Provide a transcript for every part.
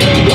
Thank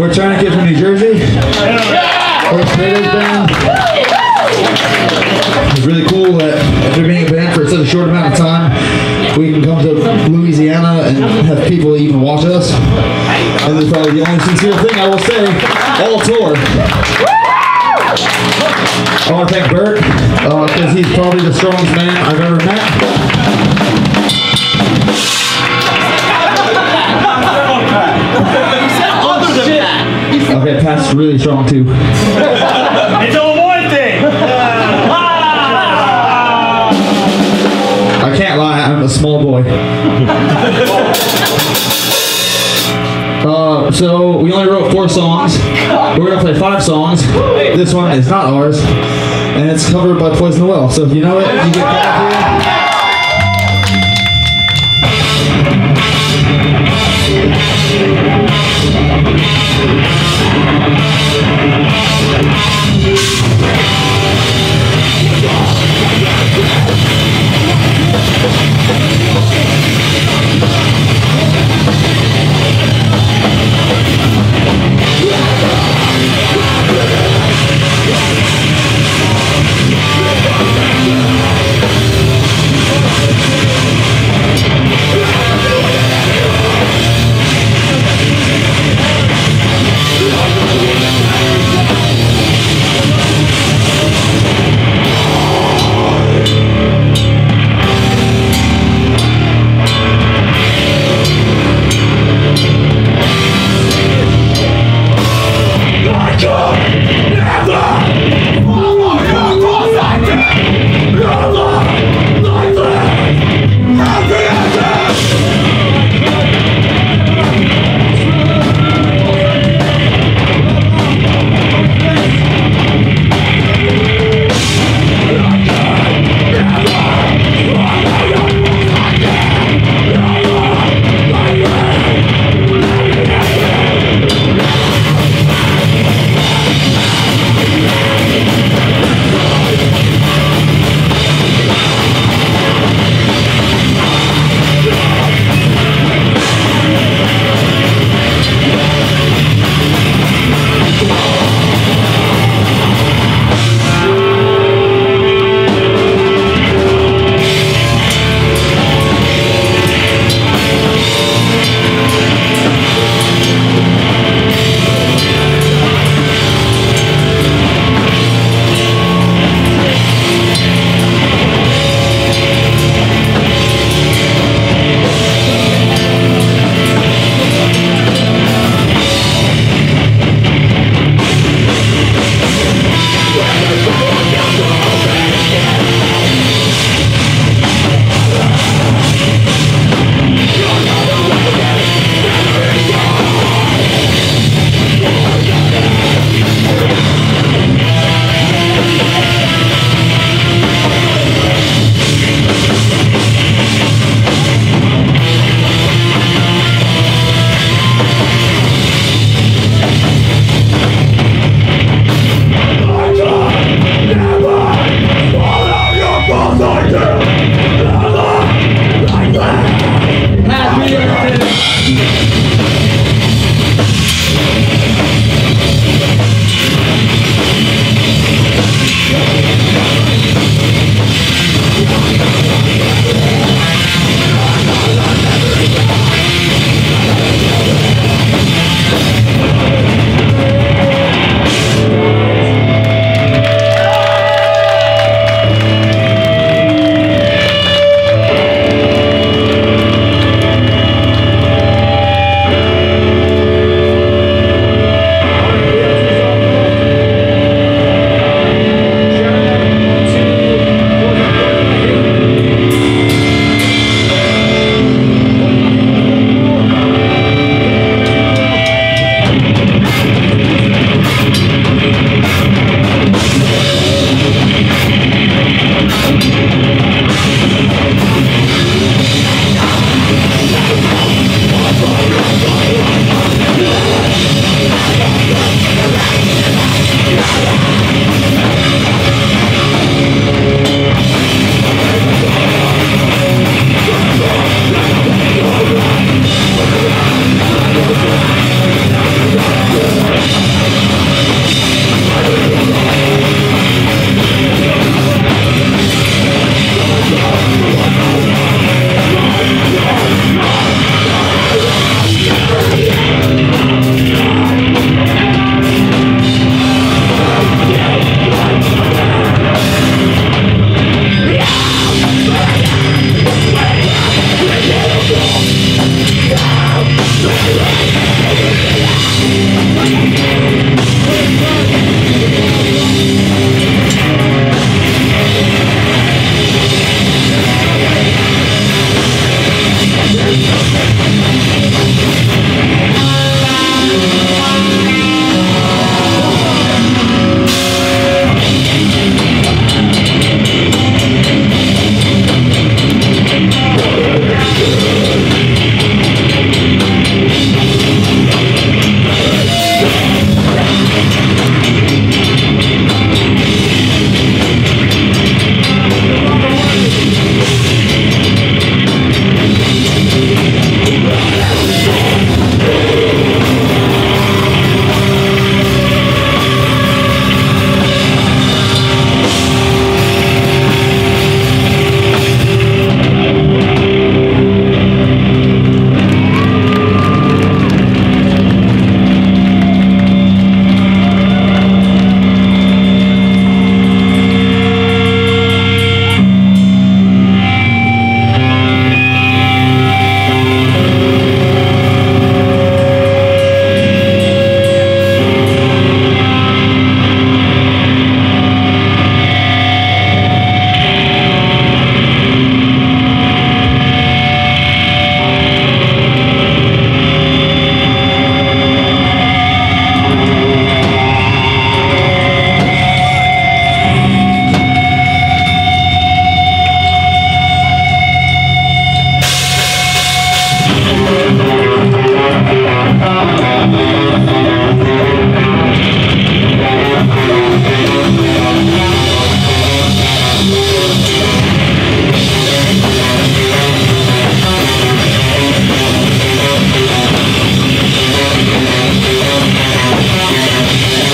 we're trying to get from New Jersey. Potatoes Band. It's really cool that after being a band for such a short amount of time, we can come to Louisiana and have people even watch us. And this is probably the only sincere thing I will say all tour. I want to thank Bert uh, because he's probably the strongest man I've ever met. Pat's really strong too. It's a one thing. I can't lie, I'm a small boy. Uh, so we only wrote four songs. We're gonna play five songs. This one is not ours, and it's covered by Poison the Well. So if you know it, you get back here.